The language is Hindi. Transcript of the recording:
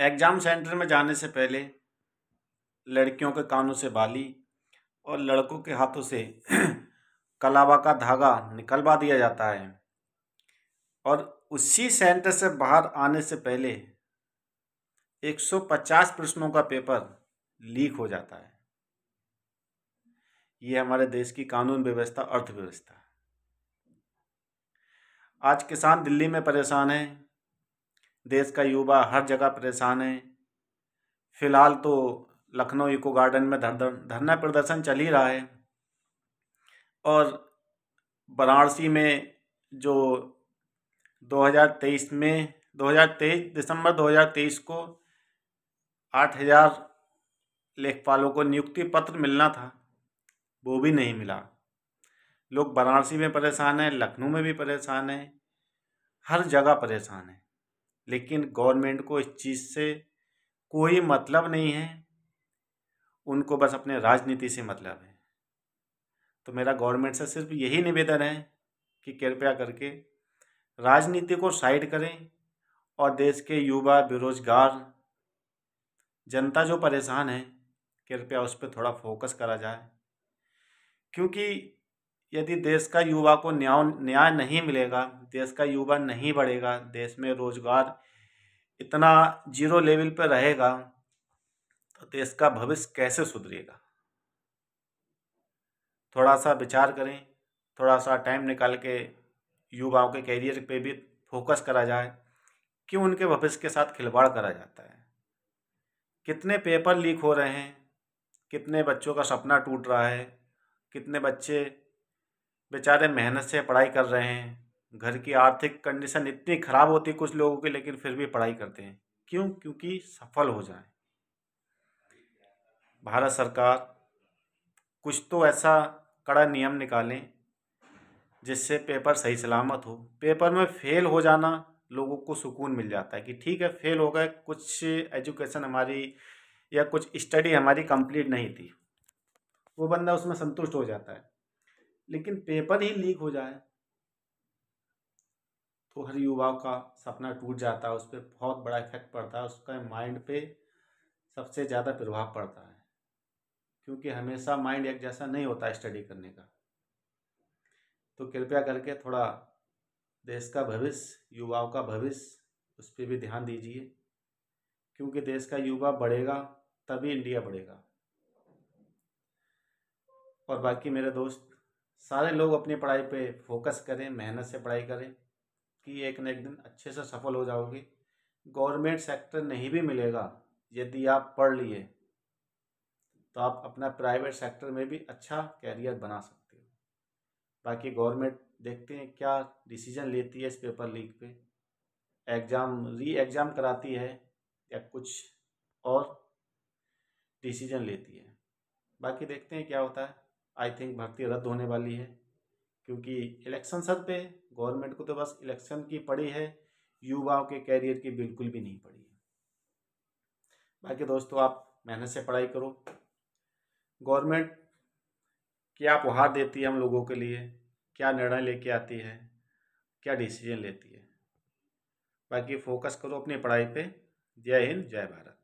एग्ज़ाम सेंटर में जाने से पहले लड़कियों के कानों से बाली और लड़कों के हाथों से कलावा का धागा निकलवा दिया जाता है। और उसी सेंटर से बाहर आने से पहले 150 प्रश्नों का पेपर लीक हो जाता है। ये हमारे देश की कानून व्यवस्था, अर्थव्यवस्था आज किसान दिल्ली में परेशान है। देश का युवा हर जगह परेशान है। फ़िलहाल तो लखनऊ इको गार्डन में धरना प्रदर्शन चल ही रहा है। और वाराणसी में जो 2023 में 2023 दिसंबर 2023 को 8000 लेखपालों को नियुक्ति पत्र मिलना था, वो भी नहीं मिला। लोग वाराणसी में परेशान हैं, लखनऊ में भी परेशान हैं, हर जगह परेशान हैं। लेकिन गवर्नमेंट को इस चीज़ से कोई मतलब नहीं है। उनको बस अपने राजनीति से मतलब है। तो मेरा गवर्नमेंट से सिर्फ़ यही निवेदन है कि कृपया करके राजनीति को साइड करें और देश के युवा, बेरोजगार, जनता जो परेशान है, कृपया उस पर थोड़ा फोकस करा जाए। क्योंकि यदि देश का युवा को न्याय न्याय नहीं मिलेगा, देश का युवा नहीं बढ़ेगा, देश में रोज़गार इतना ज़ीरो लेवल पर रहेगा तो देश का भविष्य कैसे सुधरेगा? थोड़ा सा विचार करें थोड़ा सा टाइम निकाल के युवाओं के कैरियर पे भी फोकस करा जाए, क्यों उनके भविष्य के साथ खिलवाड़ करा जाता है? कितने पेपर लीक हो रहे हैं? कितने बच्चों का सपना टूट रहा है? कितने बच्चे बेचारे मेहनत से पढ़ाई कर रहे हैं। घर की आर्थिक कंडीशन इतनी ख़राब होती है कुछ लोगों की, लेकिन फिर भी पढ़ाई करते हैं। क्यों? क्योंकि सफल हो जाए। भारत सरकार कुछ तो ऐसा कड़ा नियम निकालें जिससे पेपर सही सलामत हो। पेपर में फेल हो जाना लोगों को सुकून मिल जाता है कि ठीक है, फेल हो गए, कुछ एजुकेशन हमारी या कुछ स्टडी हमारी कंप्लीट नहीं थी। वो बंदा उसमें संतुष्ट हो जाता है। लेकिन पेपर ही लीक हो जाए तो हर युवाओं का सपना टूट जाता है, उस पर बहुत बड़ा इफ़ेक्ट पड़ता है, उसका माइंड पे सबसे ज़्यादा प्रभाव पड़ता है। क्योंकि हमेशा माइंड एक जैसा नहीं होता स्टडी करने का। तो कृपया करके थोड़ा देश का भविष्य, युवाओं का भविष्य, उस पर भी ध्यान दीजिए। क्योंकि देश का युवा बढ़ेगा, तभी इंडिया बढ़ेगा। और बाकी मेरे दोस्त सारे लोग अपनी पढ़ाई पे फोकस करें, मेहनत से पढ़ाई करें कि एक न एक दिन अच्छे से सफल हो जाओगे। गवर्नमेंट सेक्टर नहीं भी मिलेगा यदि आप पढ़ लिए तो आप अपना प्राइवेट सेक्टर में भी अच्छा कैरियर बना सकते हो। बाकी गवर्नमेंट देखते हैं क्या डिसीज़न लेती है इस पेपर लीक पे। एग्ज़ाम री एग्ज़ाम कराती है या कुछ और डिसीज़न लेती है। बाकी देखते हैं क्या होता है। आई थिंक भर्ती रद्द होने वाली है, क्योंकि इलेक्शन सर पे गवर्नमेंट को तो बस इलेक्शन की पड़ी है, युवाओं के कैरियर की बिल्कुल भी नहीं पड़ी है। बाकी दोस्तों, आप मेहनत से पढ़ाई करो। गवर्नमेंट क्या उपहार देती है हम लोगों के लिए, क्या निर्णय लेके आती है, क्या डिसीज़न लेती है। बाकी फोकस करो अपनी पढ़ाई पे। जय हिंद, जय भारत।